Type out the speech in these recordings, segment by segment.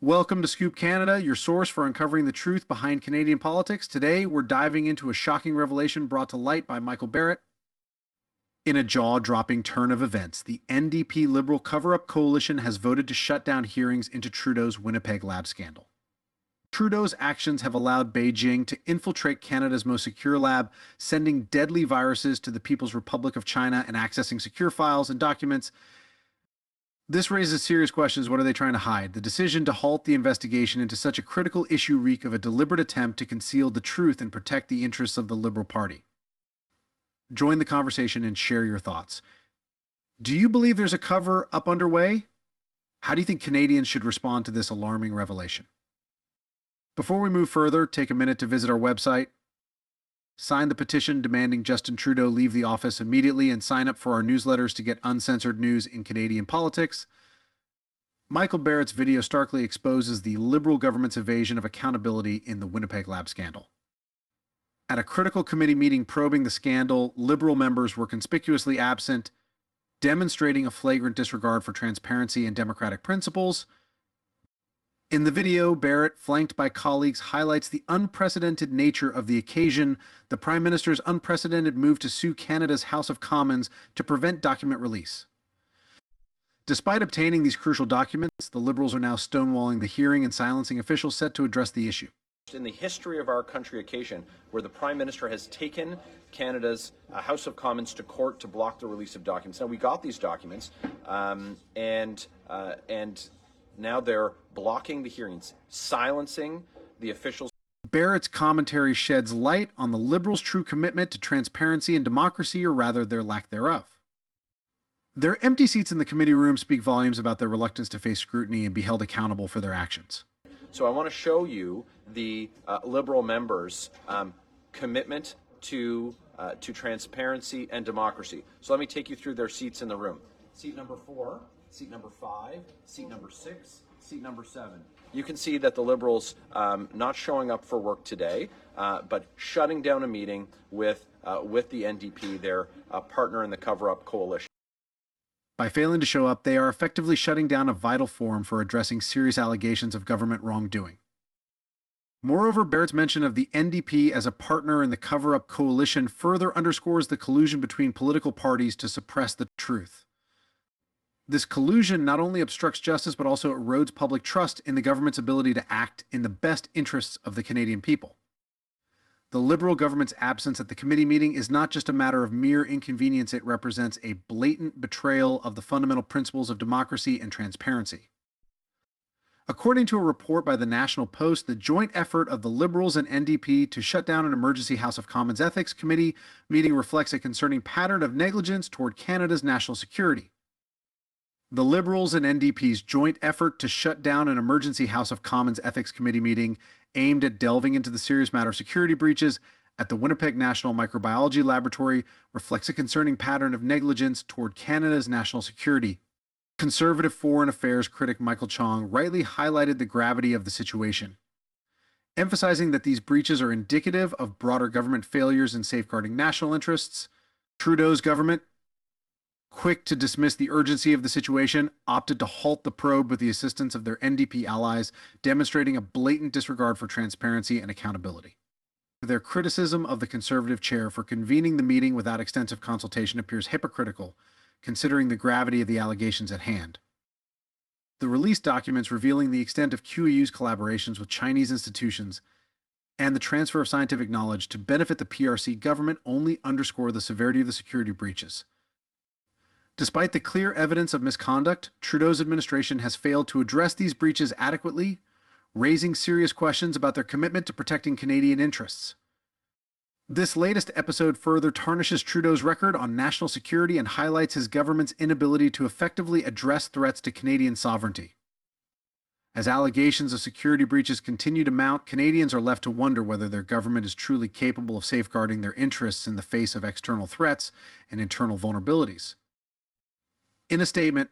Welcome to Scoop Canada, your source for uncovering the truth behind Canadian politics. Today, we're diving into a shocking revelation brought to light by Michael Barrett. In a jaw dropping turn of events, the NDP Liberal Cover Up Coalition has voted to shut down hearings into Trudeau's Winnipeg lab scandal. Trudeau's actions have allowed Beijing to infiltrate Canada's most secure lab, sending deadly viruses to the People's Republic of China and accessing secure files and documents. This raises serious questions. What are they trying to hide? The decision to halt the investigation into such a critical issue reek of a deliberate attempt to conceal the truth and protect the interests of the Liberal Party. Join the conversation and share your thoughts. Do you believe there's a cover up underway? How do you think Canadians should respond to this alarming revelation? Before we move further, take a minute to visit our website. Sign the petition demanding Justin Trudeau leave the office immediately and sign up for our newsletters to get uncensored news in Canadian politics. Michael Barrett's video starkly exposes the Liberal government's evasion of accountability in the Winnipeg Lab scandal. At a critical committee meeting probing the scandal, Liberal members were conspicuously absent, demonstrating a flagrant disregard for transparency and democratic principles. In the video, Barrett, flanked by colleagues, highlights the unprecedented nature of the occasion, the Prime Minister's unprecedented move to sue Canada's House of Commons to prevent document release. Despite obtaining these crucial documents, the Liberals are now stonewalling the hearing and silencing officials set to address the issue. In the history of our country occasion where the Prime Minister has taken Canada's uh, House of Commons to court to block the release of documents. Now, we got these documents, um, and, uh, and now they're blocking the hearings, silencing the officials. Barrett's commentary sheds light on the Liberals' true commitment to transparency and democracy, or rather their lack thereof. Their empty seats in the committee room speak volumes about their reluctance to face scrutiny and be held accountable for their actions. So I want to show you the uh, Liberal members' um, commitment to uh, to transparency and democracy. So let me take you through their seats in the room. Seat number four, seat number five, seat number six, seat number seven. You can see that the Liberals um, not showing up for work today, uh, but shutting down a meeting with uh, with the NDP, their uh, partner in the cover-up coalition. By failing to show up, they are effectively shutting down a vital forum for addressing serious allegations of government wrongdoing. Moreover, Barrett's mention of the NDP as a partner in the cover up coalition further underscores the collusion between political parties to suppress the truth. This collusion not only obstructs justice, but also erodes public trust in the government's ability to act in the best interests of the Canadian people. The Liberal government's absence at the committee meeting is not just a matter of mere inconvenience, it represents a blatant betrayal of the fundamental principles of democracy and transparency. According to a report by the National Post, the joint effort of the Liberals and NDP to shut down an emergency House of Commons Ethics Committee meeting reflects a concerning pattern of negligence toward Canada's national security. The Liberals and NDP's joint effort to shut down an emergency House of Commons Ethics Committee meeting aimed at delving into the serious matter of security breaches at the Winnipeg National Microbiology Laboratory reflects a concerning pattern of negligence toward Canada's national security. Conservative foreign affairs critic Michael Chong rightly highlighted the gravity of the situation, emphasizing that these breaches are indicative of broader government failures in safeguarding national interests. Trudeau's government quick to dismiss the urgency of the situation, opted to halt the probe with the assistance of their NDP allies, demonstrating a blatant disregard for transparency and accountability. Their criticism of the Conservative chair for convening the meeting without extensive consultation appears hypocritical, considering the gravity of the allegations at hand. The released documents revealing the extent of Qiu's collaborations with Chinese institutions and the transfer of scientific knowledge to benefit the PRC government only underscore the severity of the security breaches. Despite the clear evidence of misconduct, Trudeau's administration has failed to address these breaches adequately, raising serious questions about their commitment to protecting Canadian interests. This latest episode further tarnishes Trudeau's record on national security and highlights his government's inability to effectively address threats to Canadian sovereignty. As allegations of security breaches continue to mount, Canadians are left to wonder whether their government is truly capable of safeguarding their interests in the face of external threats and internal vulnerabilities. In a statement,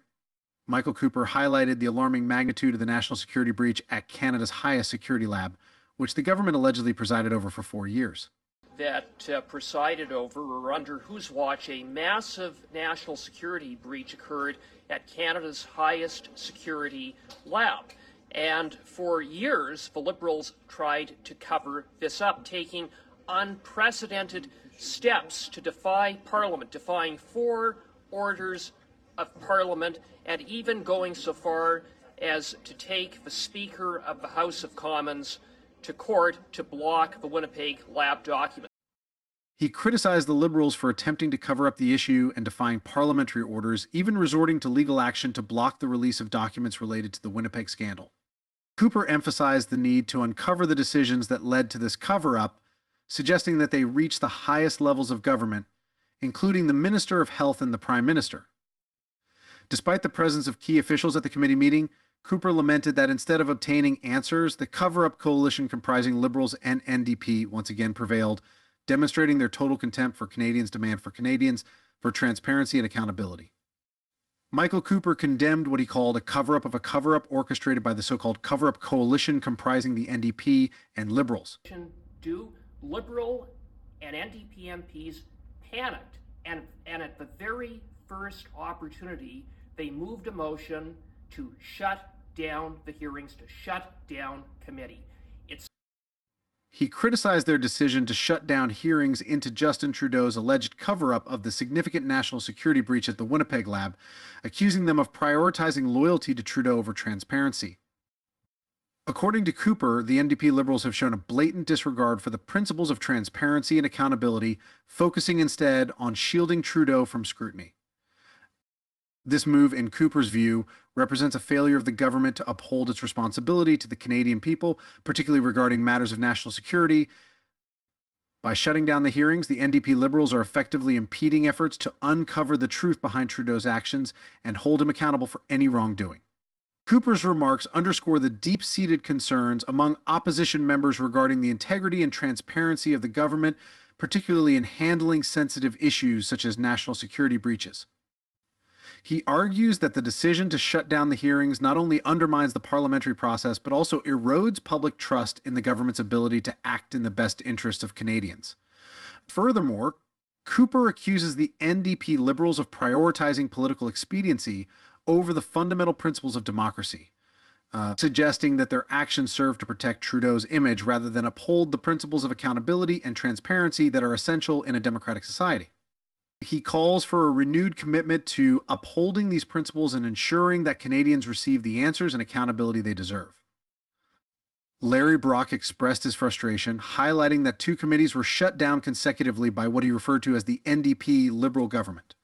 Michael Cooper highlighted the alarming magnitude of the national security breach at Canada's highest security lab, which the government allegedly presided over for four years. That uh, presided over or under whose watch a massive national security breach occurred at Canada's highest security lab. And for years, the Liberals tried to cover this up, taking unprecedented steps to defy Parliament, defying four orders of Parliament, and even going so far as to take the Speaker of the House of Commons to court to block the Winnipeg lab document. He criticized the Liberals for attempting to cover up the issue and defying parliamentary orders, even resorting to legal action to block the release of documents related to the Winnipeg scandal. Cooper emphasized the need to uncover the decisions that led to this cover up, suggesting that they reach the highest levels of government, including the Minister of Health and the Prime Minister. Despite the presence of key officials at the committee meeting, Cooper lamented that instead of obtaining answers, the cover up coalition comprising Liberals and NDP once again prevailed, demonstrating their total contempt for Canadians' demand for Canadians for transparency and accountability. Michael Cooper condemned what he called a cover up of a cover up orchestrated by the so called cover up coalition comprising the NDP and Liberals. Do Liberal and NDP MPs panicked, and, and at the very first opportunity, they moved a motion to shut down the hearings, to shut down committee. It's he criticized their decision to shut down hearings into Justin Trudeau's alleged cover up of the significant national security breach at the Winnipeg lab, accusing them of prioritizing loyalty to Trudeau over transparency. According to Cooper, the NDP Liberals have shown a blatant disregard for the principles of transparency and accountability, focusing instead on shielding Trudeau from scrutiny. This move, in Cooper's view, represents a failure of the government to uphold its responsibility to the Canadian people, particularly regarding matters of national security. By shutting down the hearings, the NDP Liberals are effectively impeding efforts to uncover the truth behind Trudeau's actions and hold him accountable for any wrongdoing. Cooper's remarks underscore the deep seated concerns among opposition members regarding the integrity and transparency of the government, particularly in handling sensitive issues such as national security breaches. He argues that the decision to shut down the hearings not only undermines the parliamentary process, but also erodes public trust in the government's ability to act in the best interest of Canadians. Furthermore, Cooper accuses the NDP Liberals of prioritizing political expediency over the fundamental principles of democracy, uh, suggesting that their actions serve to protect Trudeau's image rather than uphold the principles of accountability and transparency that are essential in a democratic society. He calls for a renewed commitment to upholding these principles and ensuring that Canadians receive the answers and accountability they deserve. Larry Brock expressed his frustration, highlighting that two committees were shut down consecutively by what he referred to as the NDP Liberal government.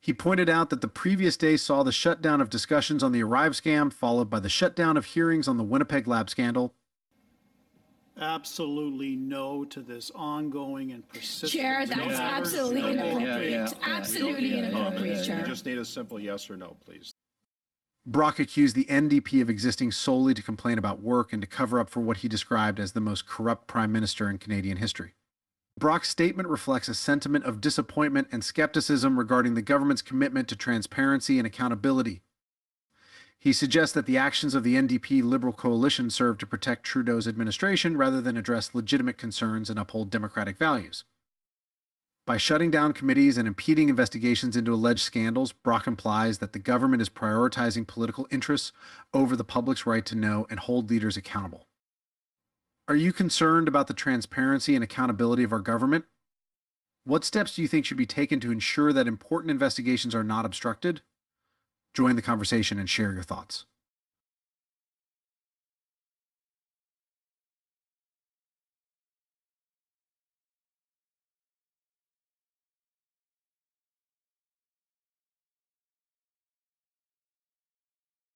He pointed out that the previous day saw the shutdown of discussions on the Arrive scam, followed by the shutdown of hearings on the Winnipeg Lab scandal, absolutely no to this ongoing and persistent. Chair, that's never- absolutely never- inappropriate. It's absolutely inappropriate, You Chair. just need a simple yes or no, please. Brock accused the NDP of existing solely to complain about work and to cover up for what he described as the most corrupt prime minister in Canadian history. Brock's statement reflects a sentiment of disappointment and skepticism regarding the government's commitment to transparency and accountability. He suggests that the actions of the NDP Liberal coalition serve to protect Trudeau's administration rather than address legitimate concerns and uphold democratic values. By shutting down committees and impeding investigations into alleged scandals, Brock implies that the government is prioritizing political interests over the public's right to know and hold leaders accountable. Are you concerned about the transparency and accountability of our government? What steps do you think should be taken to ensure that important investigations are not obstructed? Join the conversation and share your thoughts.